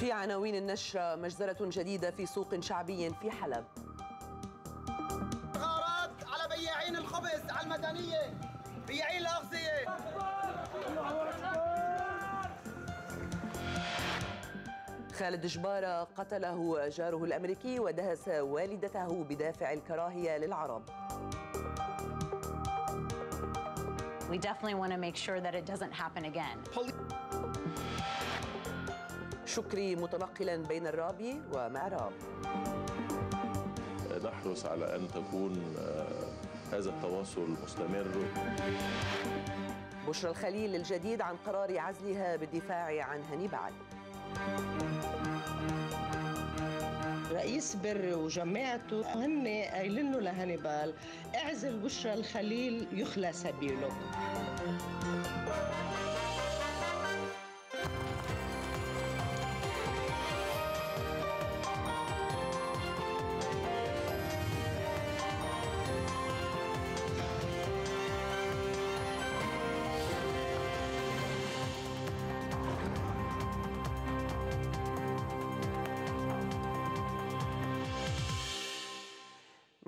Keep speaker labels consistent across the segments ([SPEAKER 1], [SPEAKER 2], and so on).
[SPEAKER 1] في عناوين النشرة مجزرة جديدة في سوق شعبي في حلب.
[SPEAKER 2] غارات على بياعين الخبز على المدنية. بياعين الأغذية.
[SPEAKER 1] خالد جبارة قتله جاره الأمريكي ودهس والدته بدافع الكراهية للعرب.
[SPEAKER 3] We definitely want to make sure that it doesn't happen again.
[SPEAKER 1] شكري متنقلا بين الرابي ومعراب.
[SPEAKER 4] نحرص على أن تكون هذا التواصل مستمر.
[SPEAKER 1] بشرى الخليل الجديد عن قرار عزلها بالدفاع عن هنيبال.
[SPEAKER 5] رئيس بر وجماعته هن قايلين له لهانيبال اعزل بشرى الخليل يخلى سبيله.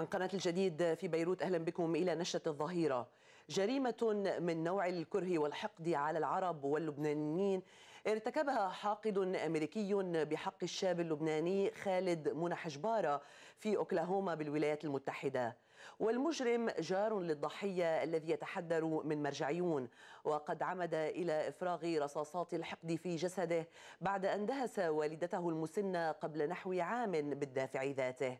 [SPEAKER 1] قناة الجديد في بيروت أهلا بكم إلى نشرة الظهيرة. جريمة من نوع الكره والحقد على العرب واللبنانيين. ارتكبها حاقد أمريكي بحق الشاب اللبناني خالد منى حجبارة في أوكلاهوما بالولايات المتحدة. والمجرم جار للضحية الذي يتحدر من مرجعيون. وقد عمد إلى إفراغ رصاصات الحقد في جسده بعد أن دهس والدته المسنة قبل نحو عام بالدافع ذاته.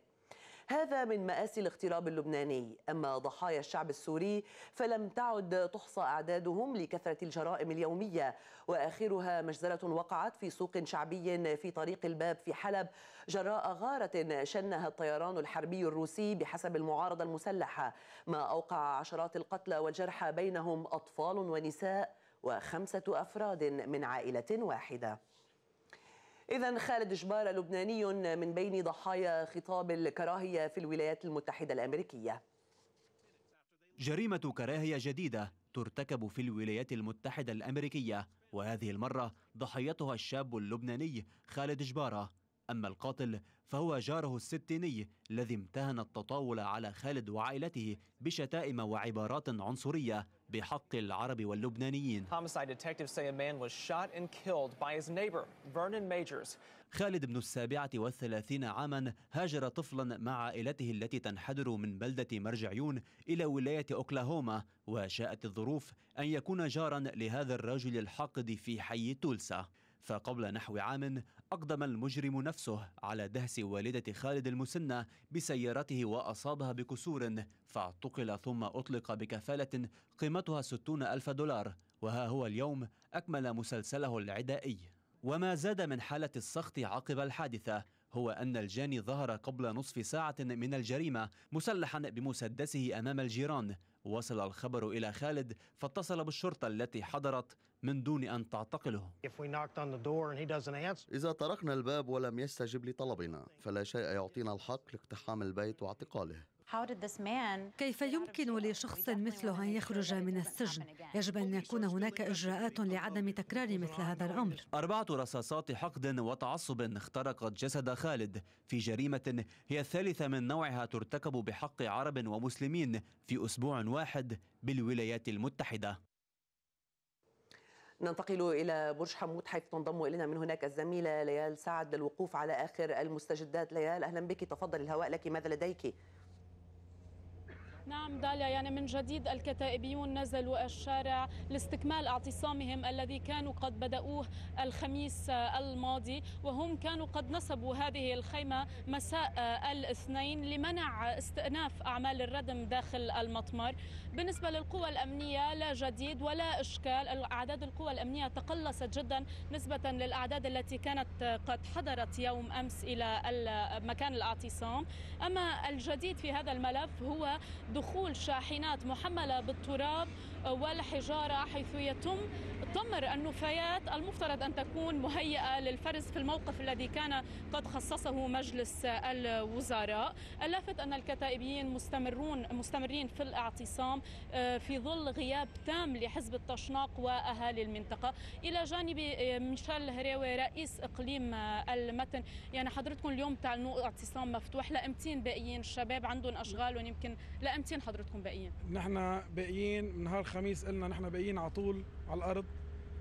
[SPEAKER 1] هذا من مآسي الاغتراب اللبناني. أما ضحايا الشعب السوري فلم تعد تحصى أعدادهم لكثرة الجرائم اليومية. وآخرها مجزرة وقعت في سوق شعبي في طريق الباب في حلب جراء غارة شنها الطيران الحربي الروسي بحسب المعارضة المسلحة. ما أوقع عشرات القتلى والجرحى بينهم أطفال ونساء وخمسة أفراد من عائلة واحدة. إذا خالد جبارة لبناني من بين ضحايا خطاب الكراهية في الولايات المتحدة الأمريكية.
[SPEAKER 6] جريمة كراهية جديدة ترتكب في الولايات المتحدة الأمريكية وهذه المرة ضحيتها الشاب اللبناني خالد جبارة أما القاتل فهو جاره الستيني الذي امتهن التطاول على خالد وعائلته بشتائم وعبارات عنصرية بحق العرب واللبنانيين. خالد بن السابعة والثلاثين عاما هاجر طفلا مع عائلته التي تنحدر من بلدة مرجعيون إلى ولاية أوكلاهوما وشاءت الظروف أن يكون جارا لهذا الرجل الحاقد في حي تولسا فقبل نحو عام أقدم المجرم نفسه على دهس والدة خالد المسنة بسيارته وأصابها بكسور فاعتقل ثم أطلق بكفالة قيمتها ستون ألف دولار. وها هو اليوم أكمل مسلسله العدائي. وما زاد من حالة السخط عقب الحادثة هو أن الجاني ظهر قبل نصف ساعة من الجريمة مسلحا بمسدسه أمام الجيران وصل الخبر إلى خالد فاتصل بالشرطة التي حضرت من دون أن تعتقله.
[SPEAKER 7] إذا طرقنا الباب ولم يستجب لطلبنا فلا شيء يعطينا الحق لاقتحام البيت واعتقاله.
[SPEAKER 8] كيف يمكن لشخص مثله أن يخرج من السجن؟ يجب أن يكون هناك إجراءات لعدم تكرار مثل هذا الأمر.
[SPEAKER 6] أربعة رصاصات حقد وتعصب اخترقت جسد خالد في جريمة هي الثالثة من نوعها ترتكب بحق عرب ومسلمين في أسبوع واحد بالولايات المتحدة.
[SPEAKER 1] ننتقل إلى برج حمود حيث تنضم إلينا من هناك الزميلة ليال سعد. للوقوف على آخر المستجدات. ليال أهلا بك. تفضل الهواء لك. ماذا لديك؟
[SPEAKER 9] نعم داليا يعني من جديد الكتائبيون نزلوا الشارع لاستكمال اعتصامهم الذي كانوا قد بدأوه الخميس الماضي وهم كانوا قد نصبوا هذه الخيمة مساء الاثنين لمنع استئناف أعمال الردم داخل المطمر. بالنسبة للقوى الأمنية لا جديد ولا إشكال. أعداد القوى الأمنية تقلصت جدا نسبة للأعداد التي كانت قد حضرت يوم أمس إلى مكان الاعتصام. أما الجديد في هذا الملف هو دخول شاحنات محملة بالتراب والحجارة حيث يتم تمر النفايات. المفترض أن تكون مهيئة للفرز في الموقف الذي كان قد خصصه مجلس الوزراء. اللافت أن الكتائبيين مستمرون مستمرين في الاعتصام آه، في ظل غياب تام لحزب التشناق وأهالي المنطقة. إلى جانب آه، ميشيل هريوي رئيس إقليم آه، المتن. يعني حضرتكم اليوم تعلنوا اعتصام مفتوح. لأمتين باقيين الشباب عندهم أشغال يمكن لأمتين حضرتكم باقيين
[SPEAKER 10] نحن باقيين من نهار الخميس قلنا نحن باقيين على طول على الأرض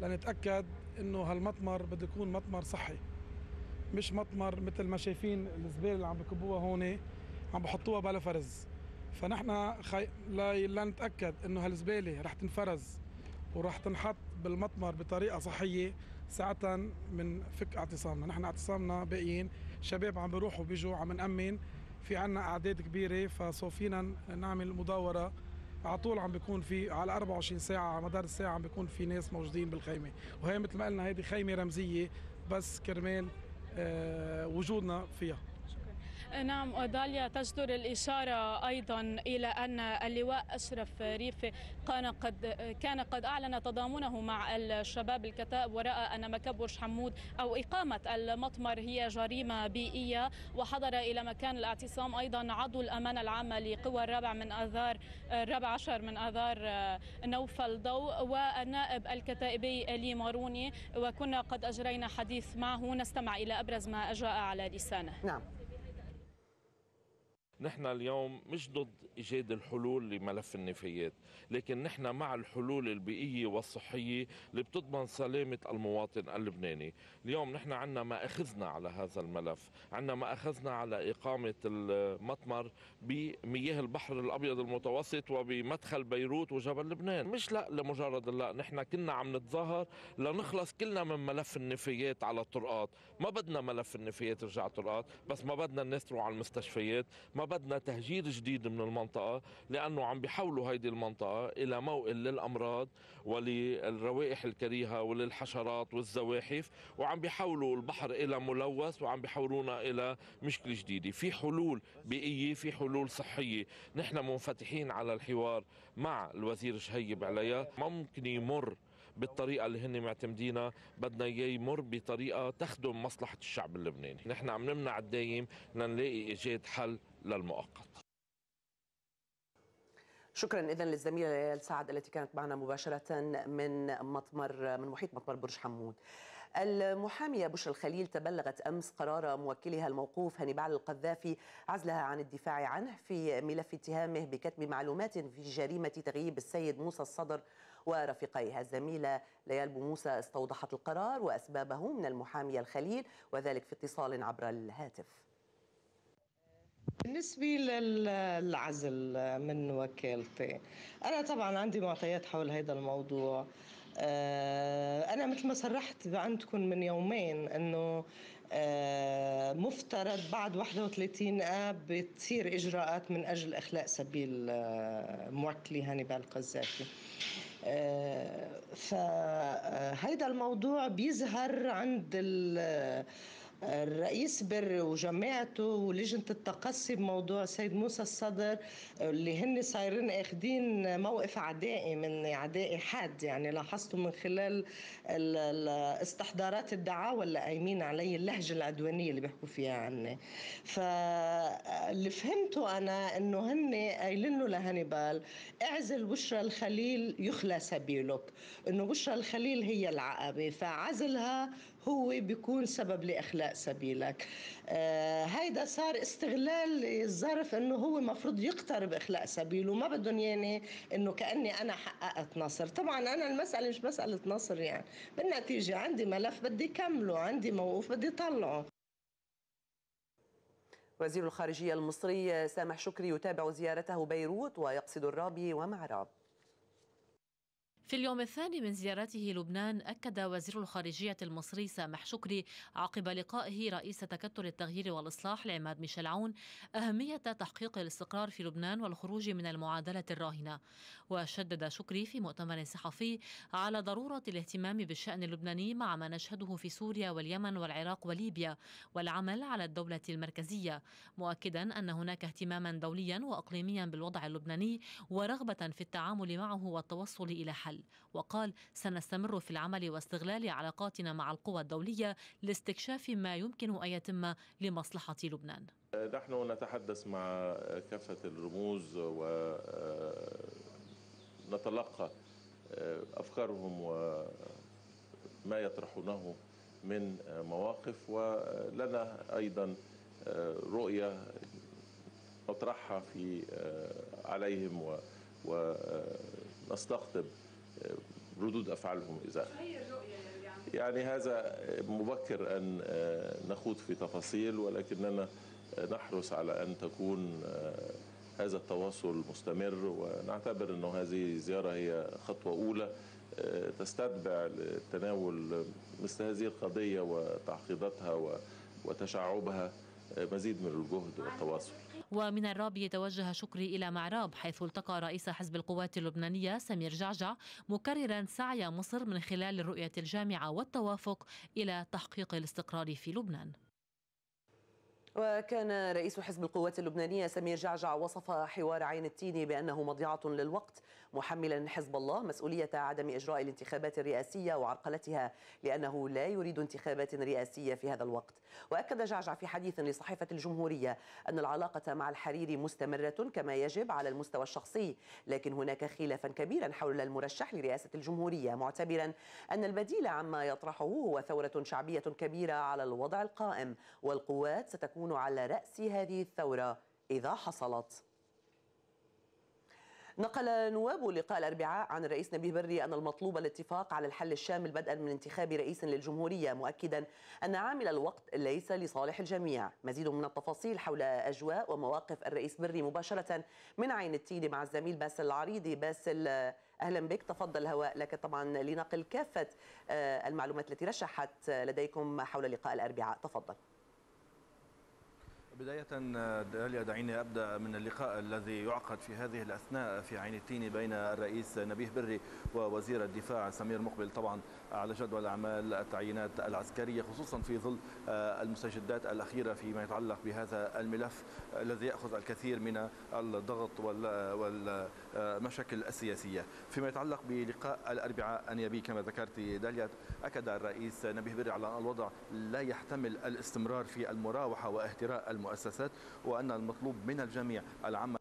[SPEAKER 10] لنتأكد إنه هالمطمر بده يكون مطمر صحي. مش مطمر مثل ما شايفين الزبالة اللي عم بكبوها هون عم بحطوها بلا فرز. فنحن خي... لا... لنتاكد إنه هالزبالة رح تنفرز ورح تنحط بالمطمر بطريقة صحية ساعتها من فك اعتصامنا. نحن اعتصامنا باقيين. شباب عم بيروحوا بيجوا عم نأمن. في عنا أعداد كبيرة فصوفينا نعمل مداورة على طول عم بيكون في على 24 ساعة على مدار الساعة عم بيكون في ناس موجودين بالخيمة. وهي مثل ما قلنا هذه خيمة رمزية بس كرمال آه، وجودنا فيها.
[SPEAKER 9] نعم داليا تجدر الإشارة أيضا إلى أن اللواء أشرف ريفي كان قد كان قد أعلن تضامنه مع الشباب الكتائب وراء أن مكب برج حمود أو إقامة المطمر هي جريمة بيئية. وحضر إلى مكان الاعتصام أيضا عضو الأمانة العامة لقوى الرابع من آذار الرابع عشر من آذار نوفل ضوء والنائب الكتائبي إلي ماروني. وكنا قد أجرينا حديث معه. نستمع إلى أبرز ما جاء على لسانه.
[SPEAKER 1] نعم.
[SPEAKER 11] نحن اليوم مش ضد إيجاد الحلول لملف النفايات لكن نحن مع الحلول البيئية والصحية اللي بتضمن سلامة المواطن اللبناني. اليوم نحن عندنا ما أخذنا على هذا الملف عندنا ما أخذنا على إقامة المطمر بمياه البحر الأبيض المتوسط وبمدخل بيروت وجبل لبنان. مش لا لمجرد لا نحن كنا عم نتظاهر لنخلص كلنا من ملف النفايات على الطرقات. ما بدنا ملف النفايات يرجع على الطرقات بس ما بدنا الناس تروح على المستشفيات ما بدنا تهجير جديد من المنطقة لأنه عم بيحولوا هيدي المنطقة إلى موئل للأمراض وللروائح الكريهة وللحشرات والزواحف وعم بيحولوا البحر إلى ملوث وعم بيحولونا إلى مشكلة جديدة. في حلول بيئية في حلول صحية. نحن منفتحين على الحوار مع الوزير شهيب عليا ممكن يمر بالطريقة اللي هن معتمدينها. بدنا إياه يمر بطريقة تخدم مصلحة الشعب اللبناني. نحن عم نمنع الدايم لنلاقي إيجاد حل للمؤقت.
[SPEAKER 1] شكرا اذا للزميلة ليال سعد التي كانت معنا مباشرة من مطمر من محيط مطمر برج حمود. المحامية بشرى الخليل تبلغت أمس قرار موكلها الموقوف هانيبال القذافي عزلها عن الدفاع عنه في ملف اتهامه بكتب معلومات في جريمة تغييب السيد موسى الصدر ورفيقيها الزميلة ليال بوموسى استوضحت القرار وأسبابه من المحامية الخليل وذلك في اتصال عبر الهاتف.
[SPEAKER 5] بالنسبة للعزل من وكالتي أنا طبعا عندي معطيات حول هذا الموضوع. آه، أنا مثل ما صرحت عندكم من يومين أنه آه، مفترض بعد 31 آب بتصير إجراءات من أجل إخلاء سبيل آه، موكلي هانيبال القذافي فهيدا الموضوع بيظهر عند الرئيس بر وجماعته ولجنة التقصي بموضوع سيد موسى الصدر اللي هن صايرين اخذين موقف عدائي من عدائي حاد يعني لاحظتوا من خلال استحضارات الدعاوى اللي قايمين علي اللهجة العدوانية اللي بيحكوا فيها عني. فاللي فهمته أنا إنه هن قايلين له لهانيبال اعزل بشرى الخليل يخلى سبيلك إنه بشرى الخليل هي العقبة فعزلها هو بيكون سبب لإخلاء سبيلك. آه هيدا صار استغلال الظرف إنه هو مفروض يقترب اخلاء سبيله ما بدهم يعني إنه كأني أنا حققت نصر. طبعا أنا المسألة مش مسألة نصر يعني بالنتيجة عندي ملف بدي كمله عندي موقوف بدي طلعه.
[SPEAKER 1] وزير الخارجية المصري سامح شكري يتابع زيارته بيروت ويقصد الرابي ومعراب
[SPEAKER 12] في اليوم الثاني من زيارته لبنان أكد وزير الخارجية المصري سامح شكري عقب لقائه رئيس تكتل التغيير والإصلاح لعماد ميشيل عون أهمية تحقيق الاستقرار في لبنان والخروج من المعادلة الراهنة. وشدد شكري في مؤتمر صحفي على ضرورة الاهتمام بالشأن اللبناني مع ما نشهده في سوريا واليمن والعراق وليبيا والعمل على الدولة المركزية مؤكدا أن هناك اهتماما دوليا وأقليميا بالوضع اللبناني ورغبة في التعامل معه والتوصل إلى حل. وقال سنستمر في العمل واستغلال علاقاتنا مع القوى الدولية لاستكشاف ما يمكن أن يتم لمصلحة لبنان.
[SPEAKER 4] نحن نتحدث مع كافة الرموز ونتلقى أفكارهم وما يطرحونه من مواقف ولنا أيضا رؤية نطرحها في عليهم ونستقطب ردود أفعالهم اذا يعني هذا مبكر أن نخوض في تفاصيل ولكننا نحرص على أن تكون هذا التواصل مستمر ونعتبر إنه هذه الزياره هي خطوة أولى تستتبع لتناول مثل هذه القضية وتعقيداتها وتشعبها مزيد من الجهد والتواصل.
[SPEAKER 12] ومن الراب يتوجه شكري إلى معراب حيث التقى رئيس حزب القوات اللبنانية سمير جعجع مكررا سعي مصر من خلال الرؤية الجامعة والتوافق إلى تحقيق الاستقرار في لبنان.
[SPEAKER 1] وكان رئيس حزب القوات اللبنانية سمير جعجع وصف حوار عين التين بأنه مضيعة للوقت محملا حزب الله مسؤولية عدم إجراء الانتخابات الرئاسية وعرقلتها لأنه لا يريد انتخابات رئاسية في هذا الوقت. وأكد جعجع في حديث لصحيفة الجمهورية أن العلاقة مع الحريري مستمرة كما يجب على المستوى الشخصي لكن هناك خلافا كبيرا حول المرشح لرئاسة الجمهورية معتبرا أن البديل عما يطرحه هو ثورة شعبية كبيرة على الوضع القائم والقوات ستكون على رأس هذه الثورة إذا حصلت. نقل نواب لقاء الأربعاء عن الرئيس نبيه بري أن المطلوب الاتفاق على الحل الشامل بدءا من انتخاب رئيس للجمهورية مؤكدا أن عامل الوقت ليس لصالح الجميع. مزيد من التفاصيل حول أجواء ومواقف الرئيس بري مباشرة من عين التين مع الزميل باسل العريضي. باسل أهلا بك. تفضل الهواء لك طبعا لنقل كافة المعلومات التي رشحت لديكم حول لقاء الأربعاء. تفضل.
[SPEAKER 13] بداية داليا دعيني أبدأ من اللقاء الذي يعقد في هذه الأثناء في عين التين بين الرئيس نبيه بري ووزير الدفاع سمير مقبل؟ طبعا على جدول الأعمال التعيينات العسكرية خصوصا في ظل المستجدات الأخيرة فيما يتعلق بهذا الملف الذي يأخذ الكثير من الضغط والمشاكل السياسية. فيما يتعلق بلقاء الأربعاء النيابي كما ذكرت داليا أكد الرئيس نبيه بري على أن الوضع لا يحتمل الاستمرار في المراوحة واهتراء المؤسسات وأن المطلوب من الجميع العمل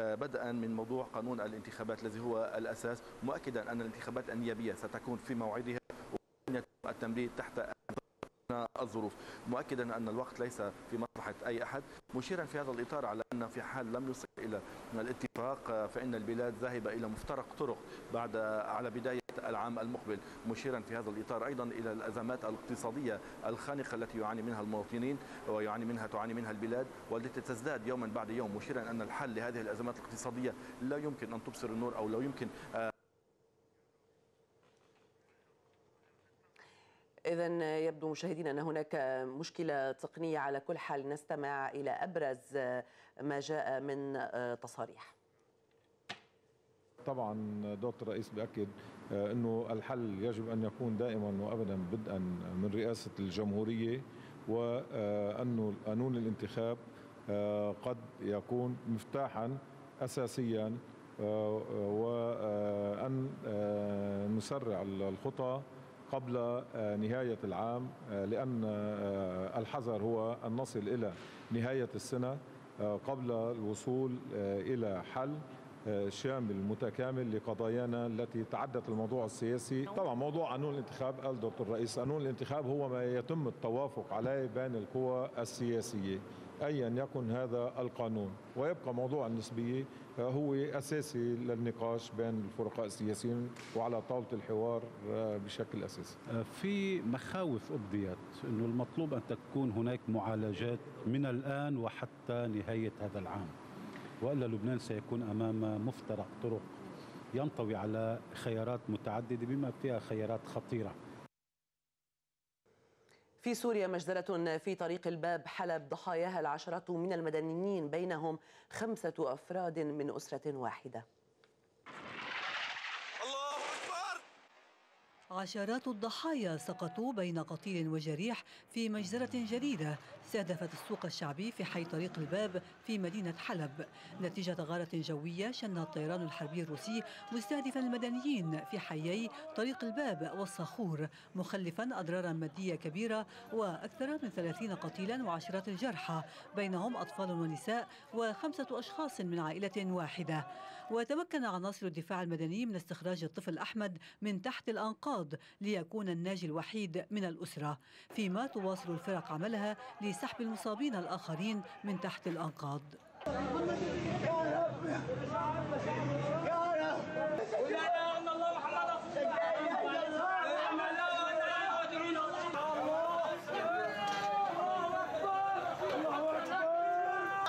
[SPEAKER 13] بدءا من موضوع قانون الانتخابات الذي هو الأساس مؤكدا أن الانتخابات النيابية ستكون في موعدها وأن يتم التمرير تحت الظروف. مؤكدا أن الوقت ليس في مصلحة أي أحد. مشيرا في هذا الإطار على أن في حال لم يصل إلى الاتفاق فإن البلاد ذاهبة إلى مفترق طرق بعد على بداية العام المقبل مشيرا في هذا الإطار أيضا إلى الأزمات الاقتصادية الخانقة التي يعاني منها المواطنين ويعاني منها تعاني منها البلاد والتي تزداد يوما بعد يوم مشيرا أن الحل لهذه الأزمات الاقتصادية لا يمكن أن تبصر النور أو لا يمكن
[SPEAKER 1] إذا يبدو مشاهدينا أن هناك مشكلة تقنية على كل حال نستمع إلى أبرز ما جاء من تصاريح.
[SPEAKER 14] طبعا دكتور الرئيس بأكد أنه الحل يجب أن يكون دائما وأبدا بدءا من رئاسة الجمهورية وأنه قانون الانتخاب قد يكون مفتاحا أساسيا وأن نسرع الخطى قبل نهاية العام لأن الحذر هو أن نصل إلى نهاية السنة قبل الوصول إلى حل. شامل متكامل لقضايانا التي تعدت الموضوع السياسي. طبعا موضوع قانون الانتخاب قال دكتور الرئيس قانون الانتخاب هو ما يتم التوافق عليه بين القوى السياسية أيا يكن هذا القانون. ويبقى موضوع النسبية هو أساسي للنقاش بين الفرقاء السياسيين وعلى طاولة الحوار بشكل أساسي.
[SPEAKER 15] في مخاوف أبديت أنه المطلوب أن تكون هناك معالجات من الآن وحتى نهاية هذا العام. وإلا لبنان سيكون أمام مفترق طرق ينطوي على خيارات متعددة بما فيها خيارات خطيرة.
[SPEAKER 1] في سوريا مجزرة في طريق الباب حلب ضحاياها العشرات من المدنيين بينهم خمسة أفراد من أسرة واحدة.
[SPEAKER 16] عشرات الضحايا سقطوا بين قتيل وجريح في مجزرة جديدة استهدفت السوق الشعبي في حي طريق الباب في مدينة حلب. نتيجة غارة جوية شنها الطيران الحربي الروسي مستهدفا المدنيين في حيي طريق الباب والصخور مخلفا أضرارا مادية كبيرة وأكثر من ثلاثين قتيلا وعشرات الجرحى بينهم أطفال ونساء وخمسة أشخاص من عائلة واحدة. وتمكن عناصر الدفاع المدني من استخراج الطفل أحمد من تحت الأنقاض ليكون الناجي الوحيد من الأسرة. فيما تواصل الفرق عملها لسحب المصابين الآخرين من تحت الأنقاض.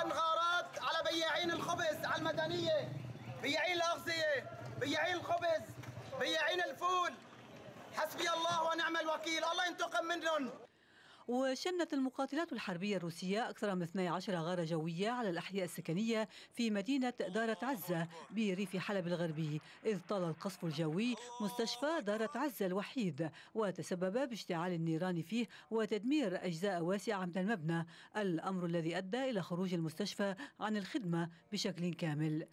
[SPEAKER 2] انغارات على بياعين الخبز على المدنية بياعين الأغذية بياعين الخبز بياعين الفول. حسبي الله ونعم الوكيل. الله ينتقم منهم.
[SPEAKER 16] وشنت المقاتلات الحربية الروسية أكثر من 12 غارة جوية على الأحياء السكنية في مدينة دارة عزة بريف حلب الغربي إذ طال القصف الجوي مستشفى دارة عزة الوحيد وتسبب باشتعال النيران فيه وتدمير أجزاء واسعة من المبنى الأمر الذي أدى إلى خروج المستشفى عن الخدمة بشكل كامل.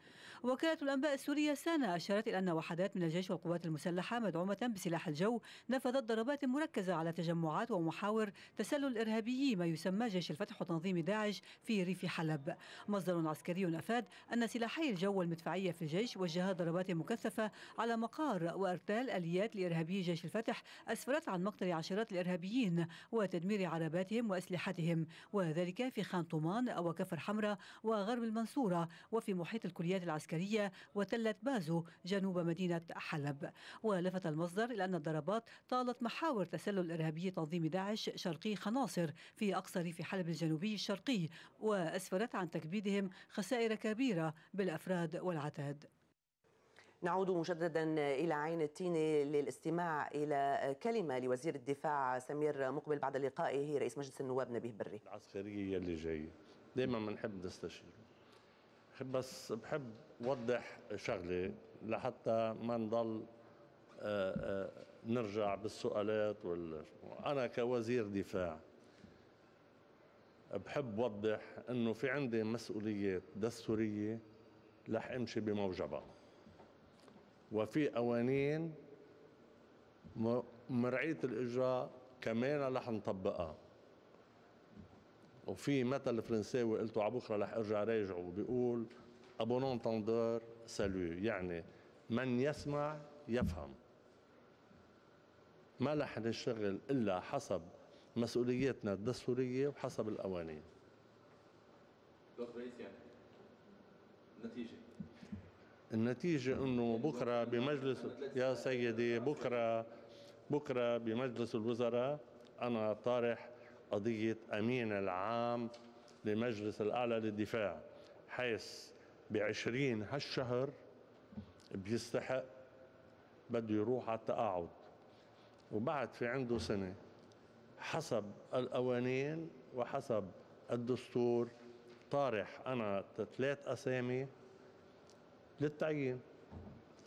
[SPEAKER 16] وكالة الأنباء السورية سانا أشارت إلى أن وحدات من الجيش والقوات المسلحة مدعومة بسلاح الجو نفذت ضربات مركزة على تجمعات ومحاور تسلل إرهابيي ما يسمى جيش الفتح وتنظيم داعش في ريف حلب. مصدر عسكري أفاد أن سلاحي الجو والمدفعية في الجيش وجها ضربات مكثفة على مقار وأرتال آليات لإرهابي جيش الفتح أسفرت عن مقتل عشرات الإرهابيين وتدمير عرباتهم وأسلحتهم وذلك في خان طومان وكفر حمراء وغرب المنصورة وفي محيط الكليات العسكرية وتلة بازو جنوب مدينة حلب. ولفت المصدر إلى أن الضربات طالت محاور تسلل إرهابي تنظيم داعش شرقي خناصر في أقصى ريف حلب الجنوبي الشرقي وأسفرت عن تكبيدهم خسائر كبيرة بالأفراد والعتاد.
[SPEAKER 1] نعود مجددا إلى عين التين للاستماع إلى كلمة لوزير الدفاع سمير مقبل بعد لقائه رئيس مجلس النواب نبيه بري.
[SPEAKER 17] العسكرية اللي جاية. دايما بنحب نستشير بس بحب وضح شغلة لحتى ما نضل آآ آآ نرجع بالسؤالات وال... أنا كوزير دفاع بحب وضح أنه في عندي مسؤوليات دستورية رح أمشي بموجبها. وفي قوانين مرعية الإجراء كمان رح نطبقها. وفي مثل فرنساوي قلته على بكره رح أرجع راجعه بيقول ابو نون تندور سالو يعني من يسمع يفهم. ما رح نشتغل إلا حسب مسؤولياتنا الدستورية وحسب القوانين
[SPEAKER 18] دكتور رئيس يعني النتيجة.
[SPEAKER 17] النتيجة إنه بكرة بمجلس يا سيدي بكرة بكرة بمجلس الوزراء أنا طارح قضية أمين العام لمجلس الأعلى للدفاع حيث بعشرين هالشهر بيستحق بده يروح على التقاعد. وبعد في عنده سنة حسب القوانين وحسب الدستور طارح أنا ثلاث أسامي للتعيين.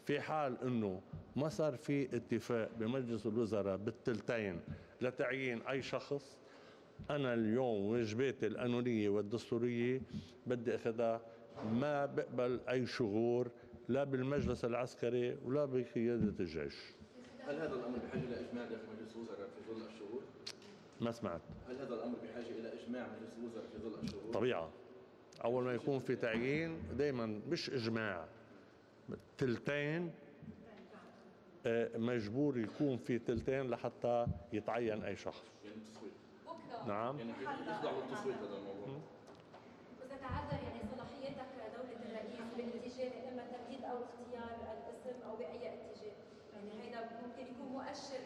[SPEAKER 17] في حال إنه ما صار في اتفاق بمجلس الوزراء بالتلتين لتعيين أي شخص أنا اليوم واجباتي القانونية والدستورية بدي أخذها ما بقبل أي شغور لا بالمجلس العسكري ولا بقيادة الجيش.
[SPEAKER 18] هل هذا الأمر بحاجة إلى إجماع داخل مجلس الوزراء في ظل الشهور؟
[SPEAKER 17] ما سمعت.
[SPEAKER 18] هل هذا الأمر بحاجة إلى إجماع مجلس الوزراء في ظل الشهور؟
[SPEAKER 17] طبيعة. أول ما يكون في تعيين دائما مش إجماع. تلتين مجبور يكون في تلتين لحتى يتعين أي شخص.
[SPEAKER 18] يعني تصويت
[SPEAKER 17] نعم.
[SPEAKER 18] يعني يخضع للتصويت هذا الموضوع
[SPEAKER 19] يعني صلاحيتك دولة الرئيس بالاتجاه إما تمديد أو اختيار الاسم أو بأي اتجاه يعني هيدا ممكن يكون مؤشر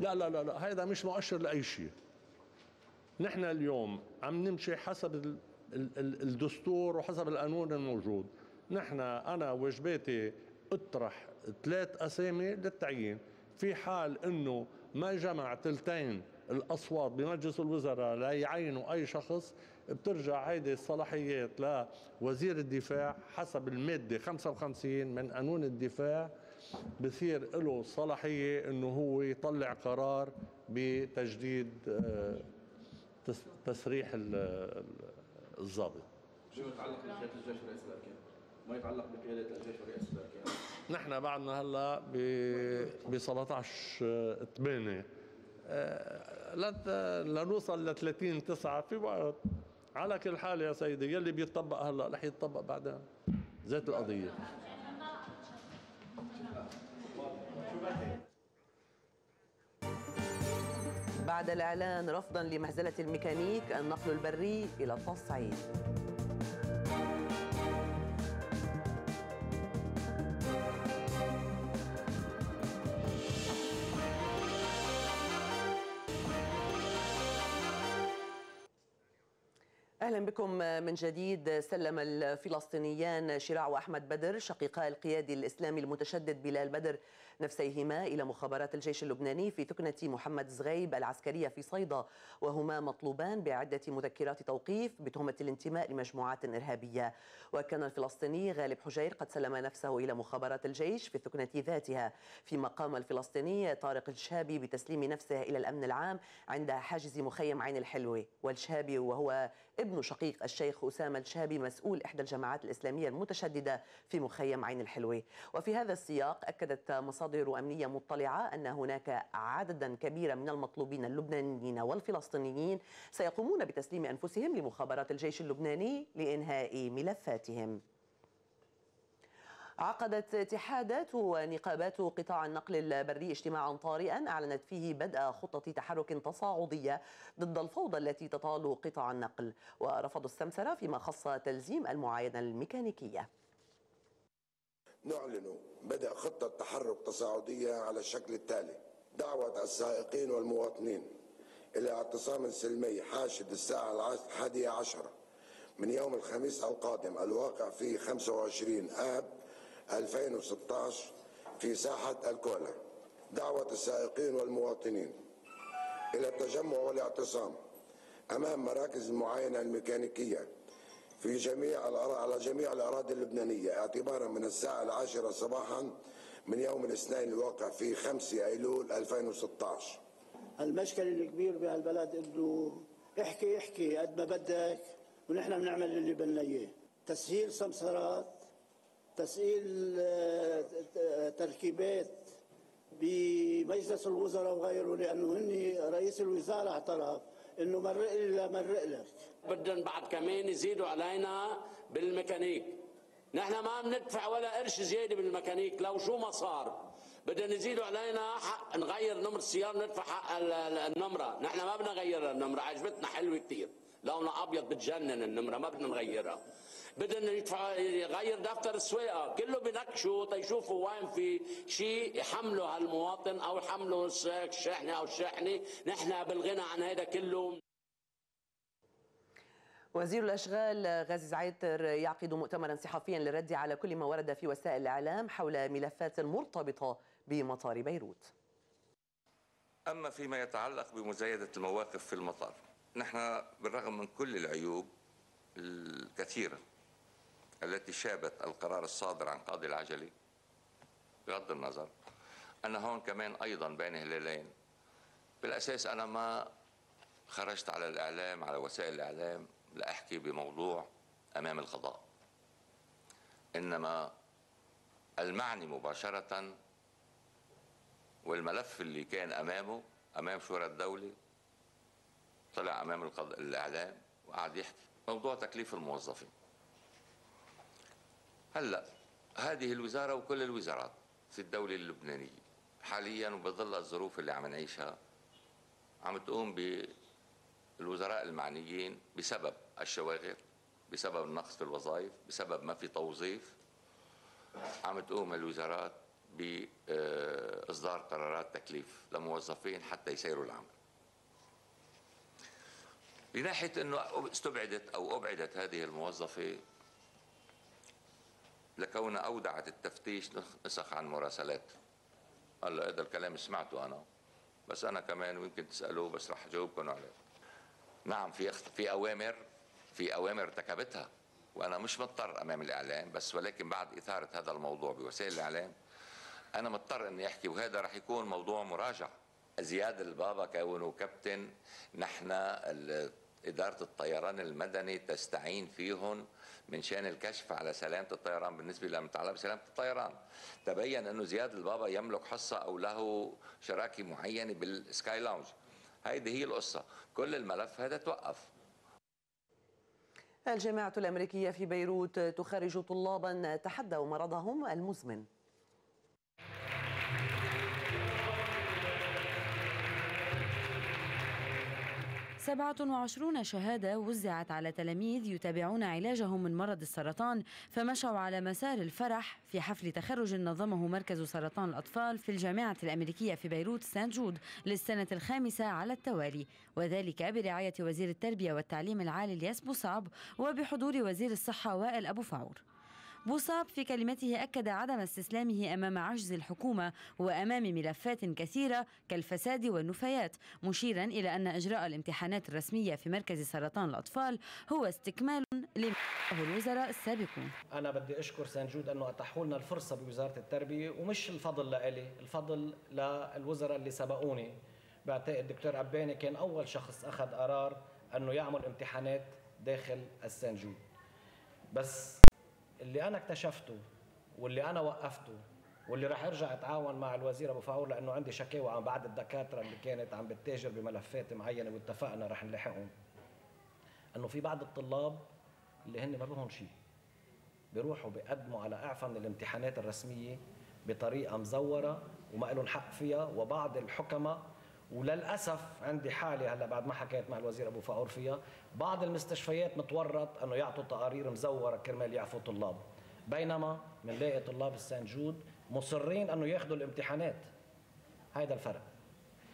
[SPEAKER 17] لا لا لا لا هذا مش مؤشر لأي شيء. نحن اليوم عم نمشي حسب ال ال ال الدستور وحسب القانون الموجود. نحن أنا واجباتي أطرح ثلاث أسامي للتعيين. في حال إنه ما جمع ثلثين الأصوات بمجلس الوزراء ليعينوا أي شخص بترجع هيدي الصلاحيات لوزير الدفاع حسب المادة 55 من قانون الدفاع بصير له صلاحية إنه هو يطلع قرار بتجديد آه، تسريح الضابط.
[SPEAKER 13] شو يتعلق بقياده الجيش ورئيس الأركان؟ ما يتعلق بقيادة الجيش ورئيس الأركان.
[SPEAKER 17] نحن بعدنا هلا ب 17 8 لنوصل ل 30 9 في وقت. على كل حال يا سيدي يلي بيطبق هلا رح يتطبق بعدين. ذات القضية.
[SPEAKER 1] بعد الإعلان رفضا لمهزلة الميكانيك النقل البري إلى التصعيد أهلا بكم من جديد. سلم الفلسطينيان شراع واحمد بدر شقيقا القيادي الإسلامي المتشدد بلال بدر نفسيهما إلى مخابرات الجيش اللبناني في ثكنة محمد زغيب العسكرية في صيدا وهما مطلوبان بعدة مذكرات توقيف بتهمة الانتماء لمجموعات إرهابية. وكان الفلسطيني غالب حجير قد سلم نفسه إلى مخابرات الجيش في الثكنه ذاتها. فيما قام الفلسطيني طارق الشهابي بتسليم نفسه إلى الأمن العام عند حاجز مخيم عين الحلوة. والشهابي وهو ابن شقيق الشيخ أسامة الشهابي مسؤول إحدى الجماعات الإسلامية المتشددة في مخيم عين الحلوة. وفي هذا السياق أكدت مصادر أمنية مطلعة أن هناك عددا كبيرا من المطلوبين اللبنانيين والفلسطينيين سيقومون بتسليم أنفسهم لمخابرات الجيش اللبناني لإنهاء ملفاتهم. عقدت اتحادات ونقابات قطاع النقل البري اجتماعا طارئا أعلنت فيه بدء خطة تحرك تصاعدية ضد الفوضى التي تطال قطاع النقل. ورفضوا السمسرة فيما خص تلزيم المعاينة الميكانيكية.
[SPEAKER 20] نعلن بدء خطة تحرك تصاعدية على الشكل التالي: دعوة السائقين والمواطنين إلى اعتصام سلمي حاشد الساعة الحادية عشرة من يوم الخميس القادم. الواقع في 25 آب 2016 في ساحة الكولا دعوة السائقين والمواطنين. إلى التجمع والاعتصام. أمام مراكز المعاينة الميكانيكية. في جميع على جميع الأراضي اللبنانية. اعتبارا من الساعة العاشرة صباحا من يوم الاثنين الواقع في 5 أيلول 2016
[SPEAKER 21] المشكلة الكبير بهالبلد إنه احكي احكي قد ما بدك ونحن بنعمل اللي بدنا إياه. تسهيل سمسرات تسهيل آه، تركيبات بمجلس الوزراء وغيره لأنه هني رئيس الوزارة اعترف إنه مرق لي مرق لك.
[SPEAKER 22] بدهم بعد كمان يزيدوا علينا بالميكانيك. نحن ما بندفع ولا قرش زيادة بالميكانيك. لو شو ما صار بدهم يزيدوا علينا حق نغير نمر السيارة ندفع حق النمرة. نحن ما بدنا نغير النمرة عجبتنا حلوة كثير لونها أبيض بتجنن النمرة ما بدنا نغيرها. بدنا يدفع يغير دفتر السواقة. كله بنكشوا تيشوفوا وين في شيء يحملوا هالمواطن أو يحملوا الشاحنه أو الشاحنه نحن بالغنى عن هذا كله
[SPEAKER 1] وزير الأشغال غازي زعيتر يعقد مؤتمرا صحفيا للرد على كل ما ورد في وسائل الإعلام حول ملفات مرتبطة بمطار بيروت.
[SPEAKER 23] أما فيما يتعلق بمزايدة المواقف في المطار، نحن بالرغم من كل العيوب الكثيره التي شابت القرار الصادر عن قاضي العجلي بغض النظر أن هون كمان أيضا بين هلالين بالأساس أنا ما خرجت على الإعلام على وسائل الإعلام لأحكي بموضوع أمام القضاء. إنما المعني مباشرة والملف اللي كان أمامه أمام شورى الدولة طلع أمام الإعلام وقعد يحكي. موضوع تكليف الموظفين. هلا هذه الوزارة وكل الوزارات في الدولة اللبنانية حاليا وبظل الظروف اللي عم نعيشها عم تقوم بالوزراء المعنيين بسبب الشواغر بسبب النقص في الوظائف بسبب ما في توظيف. عم تقوم الوزارات بإصدار قرارات تكليف لموظفين حتى يسيروا العمل. بناحية أنه أستبعدت أو أبعدت هذه الموظفة لكونها أودعت التفتيش نسخ عن مراسلات. قال له هذا الكلام؟ سمعته أنا. بس أنا كمان ويمكن تسألوه بس رح أجاوبكم عليه. نعم في في أوامر في أوامر ارتكبتها. وأنا مش مضطر أمام الإعلام بس ولكن بعد إثارة هذا الموضوع بوسائل الإعلام أنا مضطر إني أحكي وهذا رح يكون موضوع مراجع زياد البابا كونه كابتن نحن إدارة الطيران المدني تستعين فيهم من شأن الكشف على سلامة الطيران بالنسبة للمتعلق بسلامة الطيران. تبين أنه زياد البابا يملك حصة أو له شراكة معينة بالسكاي لاونج. هيدي هي القصة. كل الملف هذا توقف.
[SPEAKER 1] الجامعة الأمريكية في بيروت تخرج طلابا تحدوا مرضهم المزمن.
[SPEAKER 24] 27 شهادة وزعت على تلاميذ يتابعون علاجهم من مرض السرطان فمشوا على مسار الفرح في حفل تخرج نظمه مركز سرطان الأطفال في الجامعة الأمريكية في بيروت سان جود للسنة الخامسة على التوالي. وذلك برعاية وزير التربية والتعليم العالي الياس بوصعب وبحضور وزير الصحة وائل أبو فعور بوصاب في كلمته أكد عدم استسلامه أمام عجز الحكومة وأمام ملفات كثيرة كالفساد والنفايات مشيرا إلى أن إجراء الامتحانات الرسمية في مركز سرطان الأطفال هو استكمال لما الوزراء السابقون.
[SPEAKER 25] أنا بدي أشكر سانجود أنه أتاحوا لنا الفرصة بوزارة التربية ومش الفضل لإلي الفضل للوزراء اللي سبقوني. بعتقد الدكتور عباني كان أول شخص أخذ قرار أنه يعمل امتحانات داخل السانجود. بس اللي أنا اكتشفته واللي أنا وقفته واللي راح أرجع أتعاون مع الوزير أبو فاور لأنه عندي شكاوى عن بعض الدكاترة اللي كانت عم بتتاجر بملفات معينة واتفقنا رح نلاحقهم إنه في بعض الطلاب اللي هن ما بهم شيء بيروحوا بيقدموا على اعفاء من الامتحانات الرسمية بطريقة مزورة وما لهم حق فيها وبعض الحكماء وللأسف عندي حاله هلا بعد ما حكيت مع الوزير أبو فاور فيها بعض المستشفيات متورط إنه يعطوا تقارير مزورة كرمال يعفوا طلاب. بينما بنلاقي طلاب السان جود مصرين إنه ياخذوا الامتحانات. هذا الفرق.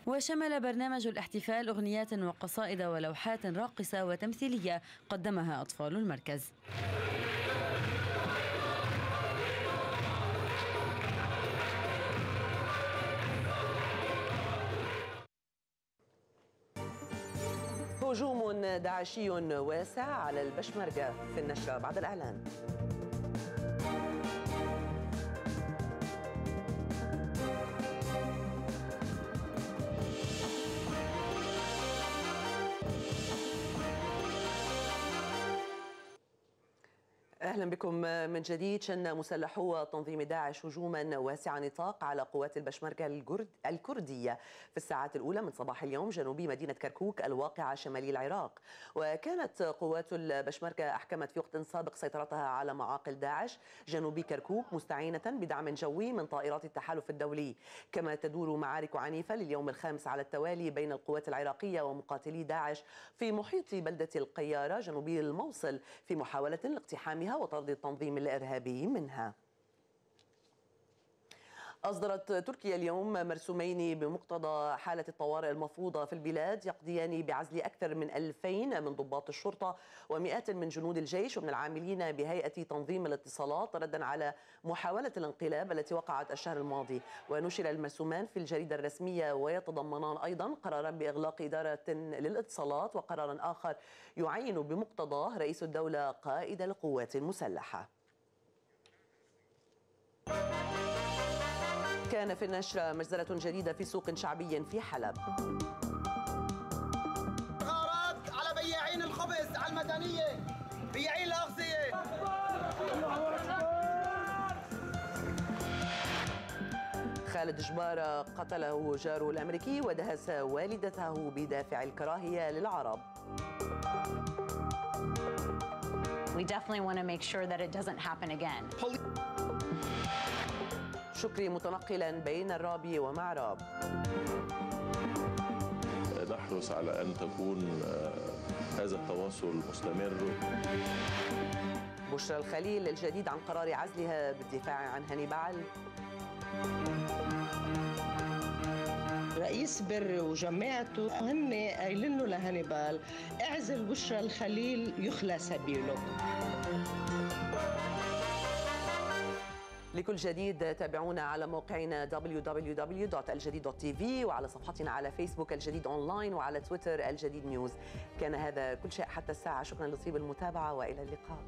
[SPEAKER 24] وشمل برنامج الاحتفال أغنيات وقصائد ولوحات راقصة وتمثيلية قدمها أطفال المركز.
[SPEAKER 1] هجوم داعشي واسع على البشمركة في النشرة بعد الإعلان. أهلا بكم من جديد. شن مسلحو تنظيم داعش هجوما واسع نطاق على قوات البشمركه الكردية. في الساعات الأولى من صباح اليوم جنوبي مدينة كركوك الواقعة شمالي العراق. وكانت قوات البشمركه أحكمت في وقت سابق سيطرتها على معاقل داعش جنوبي كركوك مستعينة بدعم جوي من طائرات التحالف الدولي. كما تدور معارك عنيفة لليوم الخامس على التوالي بين القوات العراقية ومقاتلي داعش في محيط بلدة القيارة جنوبي الموصل في محاولة لاقتحامها وطرد التنظيم الارهابي منها. أصدرت تركيا اليوم مرسومين بمقتضى حالة الطوارئ المفروضة في البلاد يقضيان بعزل أكثر من 2000 من ضباط الشرطة ومئات من جنود الجيش ومن العاملين بهيئة تنظيم الاتصالات ردا على محاولة الانقلاب التي وقعت الشهر الماضي. ونشر المرسومان في الجريدة الرسمية ويتضمنان أيضا قرارا بإغلاق إدارة للاتصالات وقرارا آخر يعين بمقتضاه رئيس الدولة قائد القوات المسلحة. كان في النشر مجزرة جديدة في سوق شعبي في حلب.
[SPEAKER 2] غارات على بياعين الخبز على المدنية. بياعين الأغذية.
[SPEAKER 1] خالد جبارة قتله جاره الأمريكي ودهس والدته بدافع الكراهية للعرب.
[SPEAKER 26] We definitely want to make sure that it doesn't happen again.
[SPEAKER 1] شكري متنقلا بين الرابية ومعراب
[SPEAKER 4] نحرص على أن تكون هذا التواصل مستمر.
[SPEAKER 1] بشرى الخليل الجديد عن قرار عزلها بالدفاع عن هانيبال.
[SPEAKER 5] رئيس بري وجماعته هن قايلين له لهانيبال. اعزل بشرى الخليل يخلى سبيله.
[SPEAKER 1] لكل جديد تابعونا على موقعنا www.aljadeed.tv وعلى صفحتنا على فيسبوك الجديد اونلاين وعلى تويتر الجديد News كان هذا كل شيء حتى الساعة. شكرا لطيب المتابعة وإلى اللقاء.